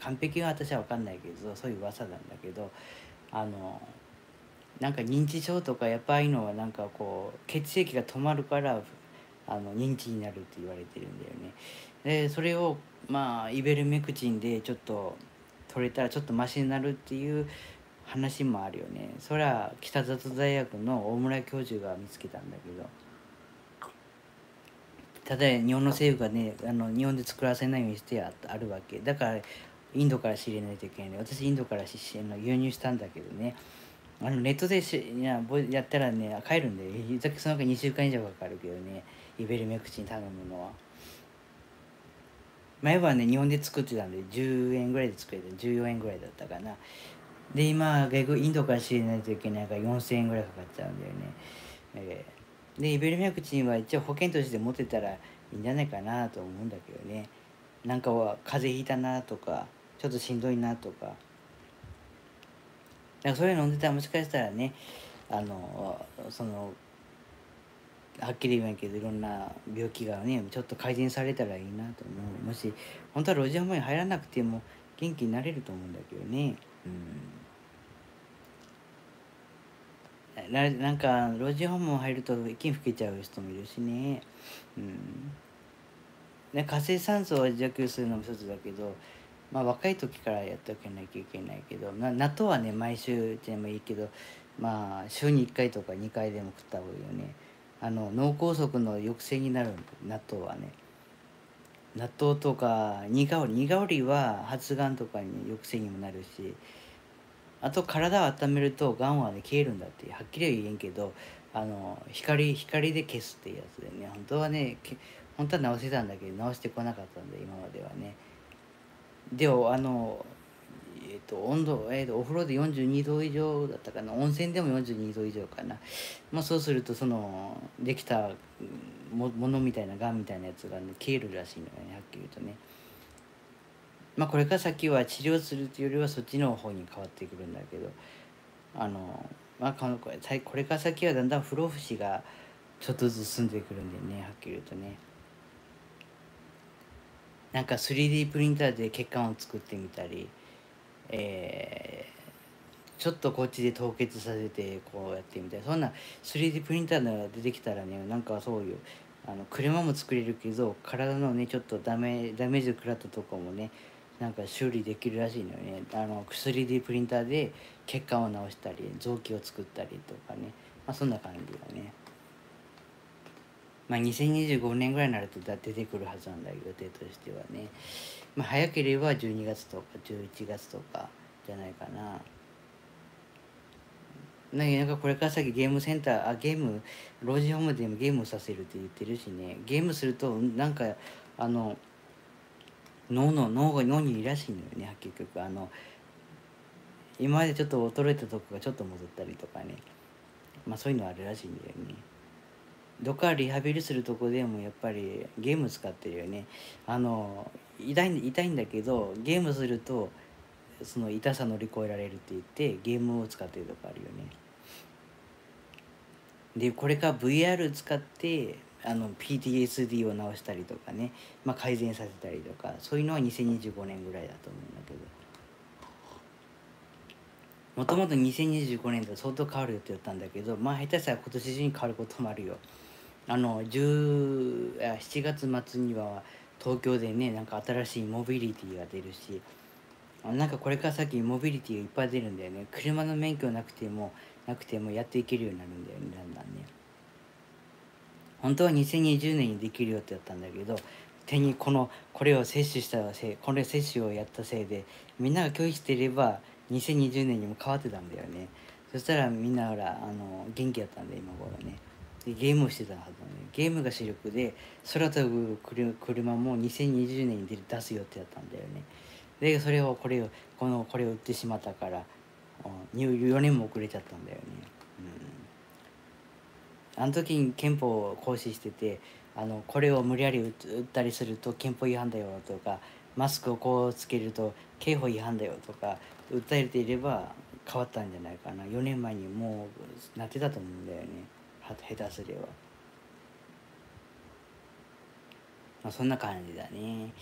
完璧は私は分かんないけどそういう噂なんだけどあのなんか認知症とかやっぱああいうのはなんかこう血液が止まるからあの認知になるって言われてるんだよね。でそれをまあイベルメクチンでちょっと取れたらちょっとマシになるっていう話もあるよね。それは北里大学の大村教授が見つけたんだけど。ただ日本の政府がねあの日本で作らせないようにしてあるわけだからインドから仕入れないといけない私インドから輸入したんだけどね。あのネットでしややったらね帰るんでその中2週間以上かかるけどね。イベルメクチン頼むのは。前はね日本で作ってたんで10円ぐらいで作れた。14円ぐらいだったかな。で今外国インドから仕入れないといけないから4000円ぐらいかかっちゃうんだよね、えーでイベルメクチンは一応保険として持ってたらいいんじゃないかなと思うんだけどね。なんかは風邪ひいたなとかちょっとしんどいなとか。だかそういうの飲んでたらもしかしたらねあのそのはっきり言わんけどいろんな病気がねちょっと改善されたらいいなと思う。もし本当は路地ホームに入らなくても元気になれると思うんだけどね。うん。ななんか老人ホーム入ると息吹けちゃう人もいるしね。うん。で活性酸素を除去するのも一つだけどまあ若い時からやっておけなきゃいけないけどな納豆はね毎週でもいいけどまあ週に1回とか2回でも食った方がいいよね。あの脳梗塞の抑制になる納豆はね納豆とか苦香り苦香りは発がんとかに抑制にもなるしあと体を温めるとがんはね消えるんだってはっきりは言えんけどあの光光で消すっていうやつでね本当はね本当は治せたんだけど治してこなかったんで今まではね。であのえっ、ー、と温度、えーと、お風呂で42度以上だったかな。温泉でも42度以上かな、まあ、そうするとそのできたものみたいながんみたいなやつが、ね、消えるらしいのよね。はっきり言うとね。まあこれから先は治療するというよりはそっちの方に変わってくるんだけど。あのまあこのこれから先はだんだん不老不死がちょっとずつ進んでくるんでねはっきり言うとね。なんか 3D プリンターで血管を作ってみたりえー、ちょっとこっちで凍結させてこうやってみたいそんな 3D プリンターが出てきたらねなんかそういうあの車も作れるけど体のねちょっとダメダメージを食らったとこもねなんか修理できるらしいのよね。あの 3D プリンターで血管を直したり臓器を作ったりとかね。まあそんな感じだね。まあ2025年ぐらいになると出てくるはずなんだ予定としてはね。まあ早ければ12月とか11月とかじゃないかな。なんかこれから先ゲームセンターあゲーム老人ホームでもゲームさせるって言ってるしね。ゲームするとなんかあの脳の脳が脳にいらしいのよね結局。あの今までちょっと衰えたとこがちょっと戻ったりとかね。まあそういうのあるらしいんだよね。どっかリハビリするとこでもやっぱりゲーム使ってるよね。あの痛い痛いんだけどゲームするとその痛さ乗り越えられるって言ってゲームを使ってるとこあるよね。でこれから VR 使ってあの PTSD を治したりとかね、まあ、改善させたりとかそういうのは2025年ぐらいだと思うんだけど。もともと2025年と相当変わる予定だったんだけどまあ下手したら今年中に変わることもあるよ。あの10 7月末には東京でねなんか新しいモビリティが出るしなんかこれから先モビリティがいっぱい出るんだよね。車の免許なくてもなくてもやっていけるようになるんだよねだんだんね。本当は2020年にできる予定だったんだけど手にこのこれを接種したせいこれ接種をやったせいでみんなが拒否していれば2020年にも変わってたんだよね。そしたらみんなほらあの元気だったんで今頃ね。でゲームをしてたはずなのねゲームが主力で空飛ぶ車も2020年に出す予定だったんだよね。でそれをこれをこのこれを売ってしまったから4年も遅れちゃったんだよね。うん。あの時に憲法を行使しててあのこれを無理やり打ったりすると憲法違反だよとかマスクをこうつけると刑法違反だよとか訴えていれば変わったんじゃないかな。4年前にもうなってたと思うんだよね。下手すれば、まあ、そんな感じだね。